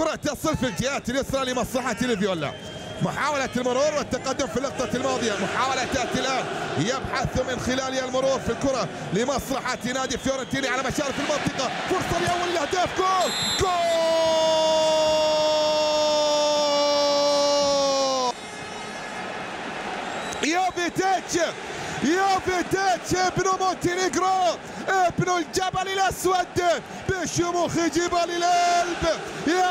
الكرة تصل في الجهات اليسرى لمصلحة الفيولا محاولة المرور والتقدم في اللقطة الماضية. محاولة تأتي الآن. يبحث من خلال المرور في الكرة لمصلحة نادي فيورنتيني على مشارف المنطقة. فرصة لأول الأهداف جول! جول! يوفيتيتش! يوفيتيتش! ابن مونتينيغرو! ابن الجبل الأسود! بشموخ جبال الألب! يضع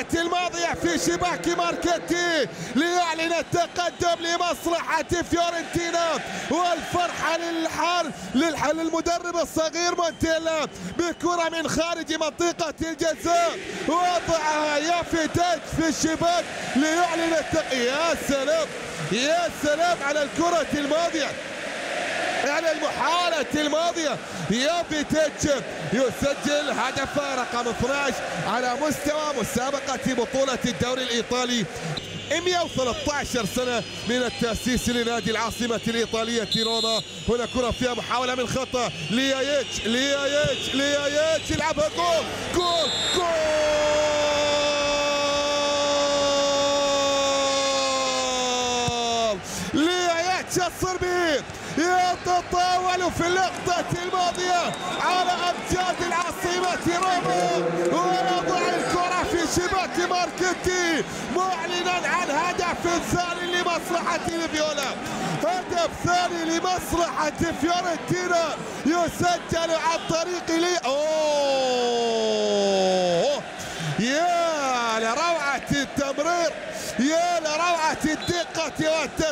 الكرة الماضية في شباك ماركتي ليعلن التقدم لمصلحة فيورنتينا والفرحة للحال للحل المدرب الصغير مونتيلا بكرة من خارج منطقة الجزاء. وضعها يوفيتيتش في الشباك ليعلن التق... يا سلام يا سلام على الكرة الماضية. المحاولة الماضية. يوفيتيتش يسجل هدف رقم 12 على مستوى مسابقة بطولة الدوري الإيطالي. 113 سنة من التأسيس لنادي العاصمة الإيطالية روما هنا كرة فيها محاولة من خطأ. ليايتش ليايتش ليايتش يلعبها. جول جول جول! ليايتش الصربي! يتطاول في اللقطة الماضية على أمجاد العاصمة روما ويضع الكرة في شباك ماركتي معلنا عن هدف ثاني لمصلحة الفيولا هدف ثاني لمصلحة فيورنتينا يسجل عن طريق لي أوه! يا لروعة التمرير يا لروعة الدقة والتسديد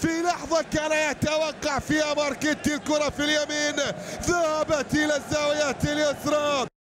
في لحظة كان يتوقع فيها ماركتي الكرة في اليمين. ذهبت إلى الزاوية اليسرى.